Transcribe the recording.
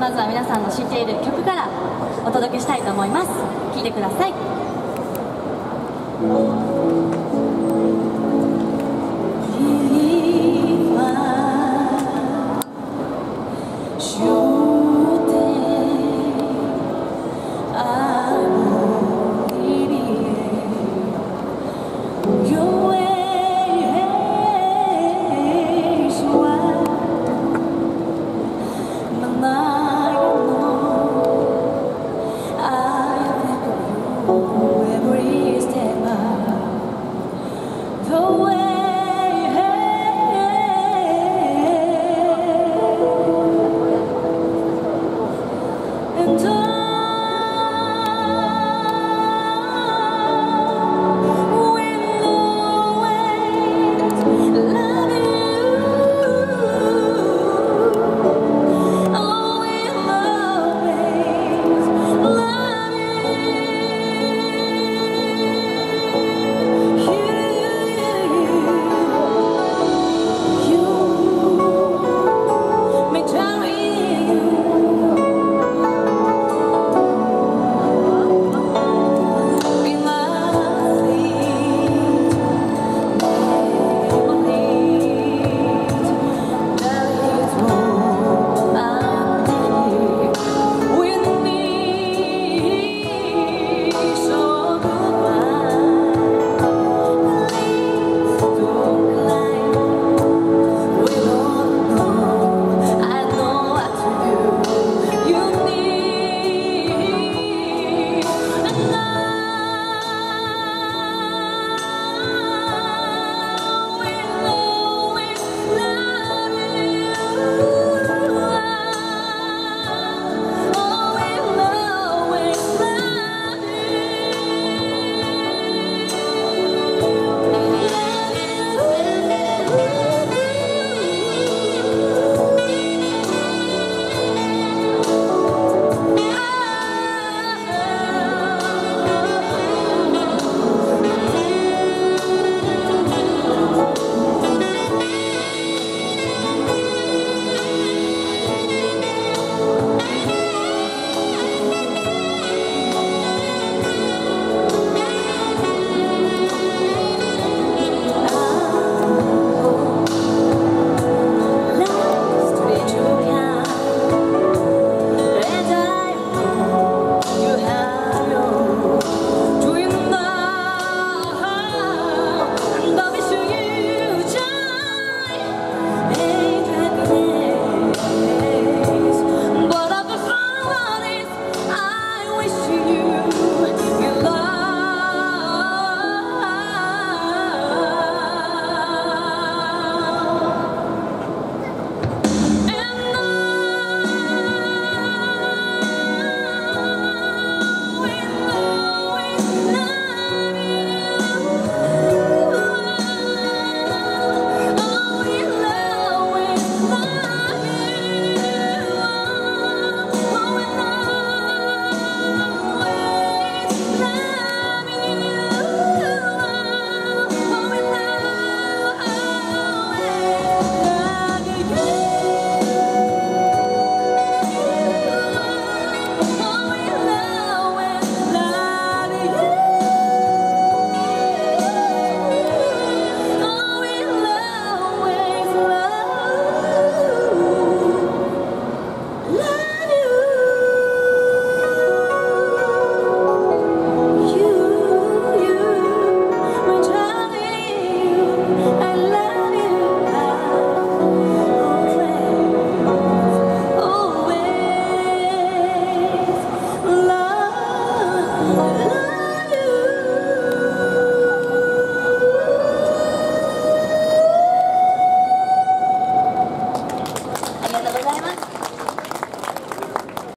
まずは皆さんの知っている曲からお届けしたいと思います。聴いてください。Lord.